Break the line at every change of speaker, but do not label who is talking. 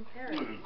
compare.